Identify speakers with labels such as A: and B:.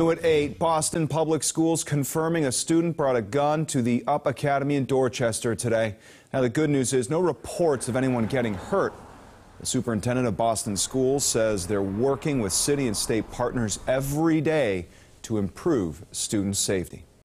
A: At 8, Boston Public Schools confirming a student brought a gun to the Up Academy in Dorchester today. Now, the good news is no reports of anyone getting hurt. The superintendent of Boston Schools says they're working with city and state partners every day to improve student safety.